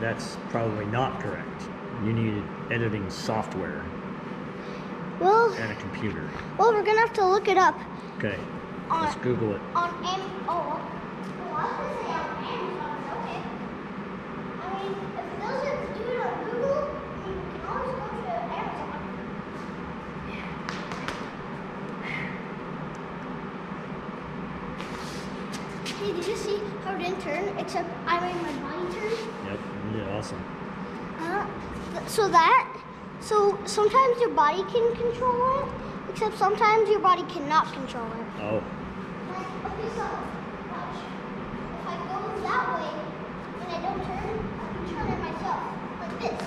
that's probably not correct. You need editing software Well, and a computer. well, we're gonna have to look it up Okay, let's Google it. on. Oh, well, I was gonna say on Amazon. but Okay. I mean, if it doesn't do it on Google, then you can always go to Amazon. Hey, did you see how it didn't turn? Except I made my body turn. Yep, you did awesome. Uh, th- so that, so sometimes your body can control it, except sometimes your body cannot control it. Oh, Like, okay, so watch. If I go that way and I don't turn, I can turn it myself, like this.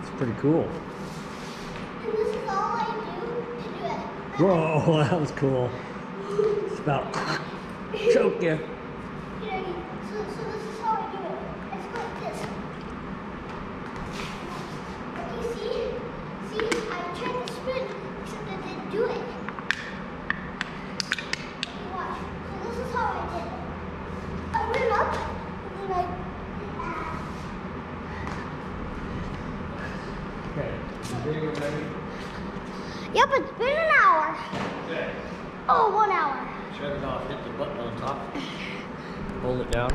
it's pretty cool. And this is all I do to do it. Whoa, that was cool. It's about choke you. Okay, video ready? Yep, it's been an hour. Okay. Oh, one hour. Shut it off, hit the button on top. Hold it down.